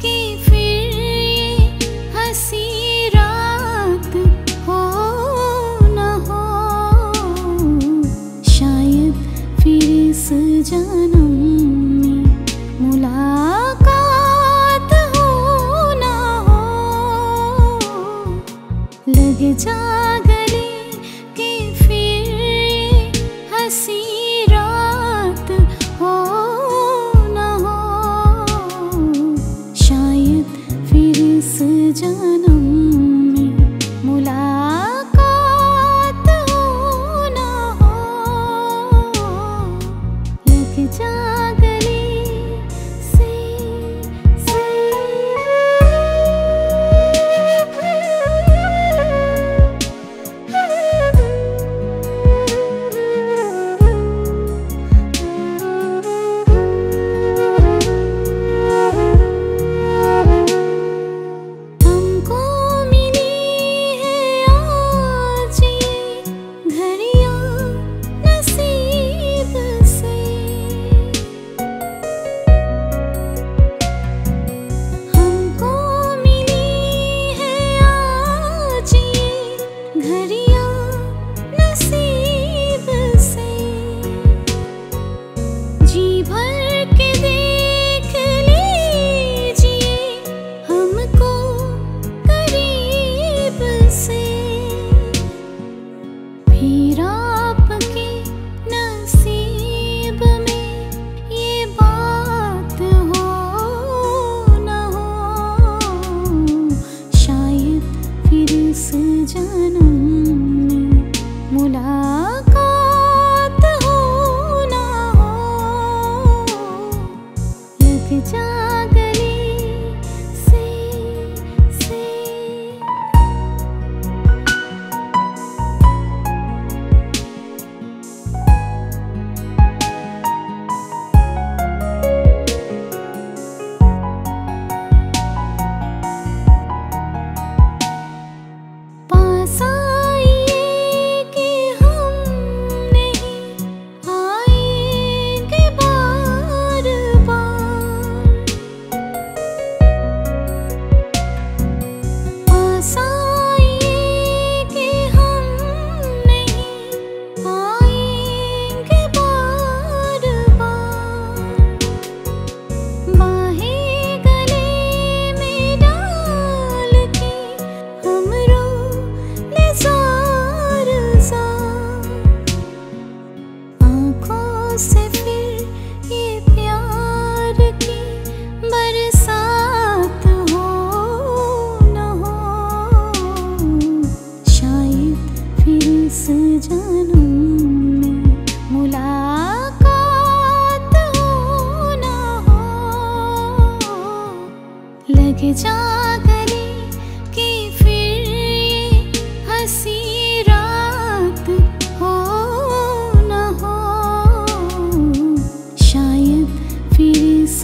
की फिर हो न हो। शायद फिर मुलाकात हो न हो। लग जा इस जन्म में मुलाकात हो लग जा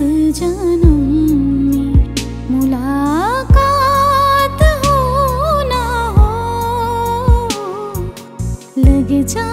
जन्म में मुलाकात हो ना हो लग जा